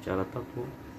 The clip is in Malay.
bicara takut